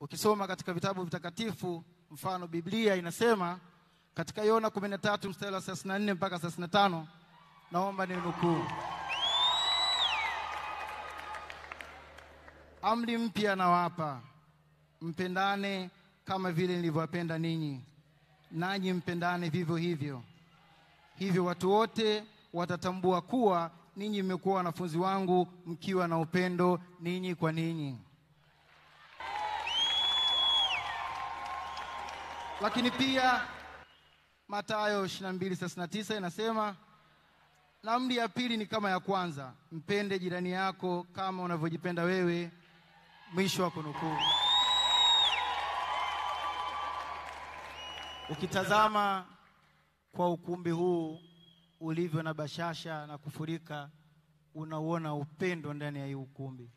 Ukisoma katika vitabu vitakatifu, mfano Biblia inasema katika Yona 13 mstari wa 34 mpaka 35, naomba ninukuu: amri mpya nawapa, mpendane kama vile nilivyowapenda ninyi, nanyi mpendane vivyo hivyo. Hivyo watu wote watatambua kuwa ninyi mmekuwa wanafunzi wangu mkiwa na upendo ninyi kwa ninyi. Lakini pia Mathayo 22:39 inasema, na amri ya pili ni kama ya kwanza, mpende jirani yako kama unavyojipenda wewe. Mwisho wa kunukuu. Ukitazama kwa ukumbi huu ulivyo na bashasha na kufurika, unauona upendo ndani ya hii ukumbi.